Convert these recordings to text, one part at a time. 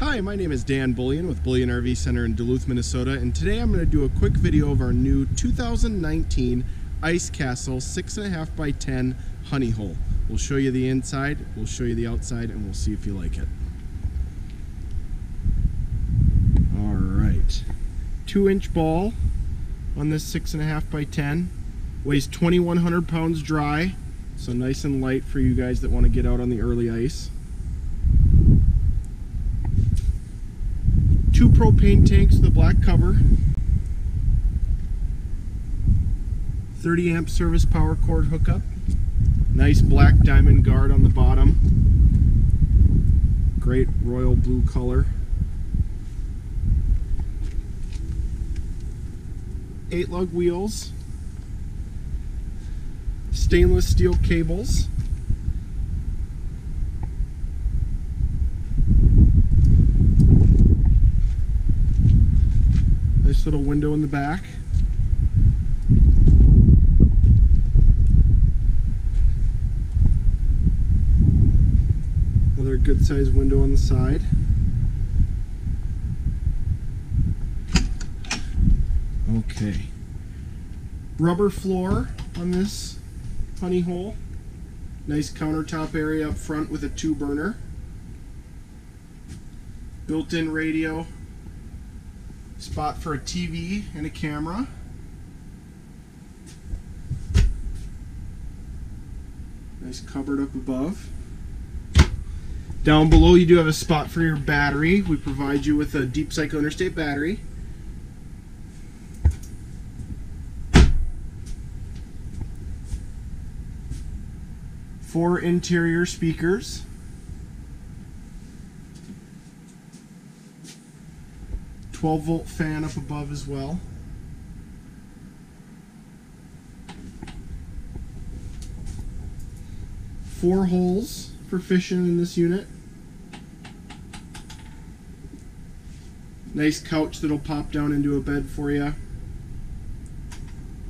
Hi, my name is Dan Bullyan with Bullyan RV Center in Duluth, Minnesota, and today I'm going to do a quick video of our new 2019 Ice Castle 6.5 by 10 honey hole. We'll show you the inside, we'll show you the outside, and we'll see if you like it. Alright, 2 inch ball on this 6.5 by 10, weighs 2100 pounds dry, so nice and light for you guys that want to get out on the early ice. Two propane tanks with a black cover. 30 amp service power cord hookup. Nice black diamond guard on the bottom. Great royal blue color. Eight lug wheels. Stainless steel cables little window in the back. Another good sized window on the side. Okay. Rubber floor on this honey hole. Nice countertop area up front with a two burner. Built-in radio spot for a TV and a camera. Nice cupboard up above. Down below you do have a spot for your battery. We provide you with a deep cycle interstate battery. Four interior speakers. 12 volt fan up above as well. Four holes for fishing in this unit. Nice couch that'll pop down into a bed for you.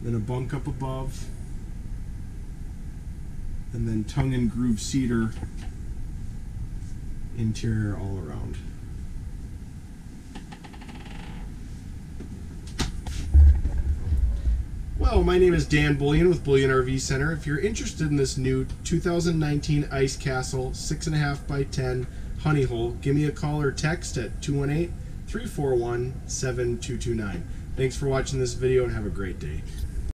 Then a bunk up above. And then tongue and groove cedar interior all around. Well, my name is Dan Bullyan with Bullyan RV Center. If you're interested in this new 2019 Ice Castle 6.5 by 10 honey hole, give me a call or text at 218 341 7229. Thanks for watching this video and have a great day.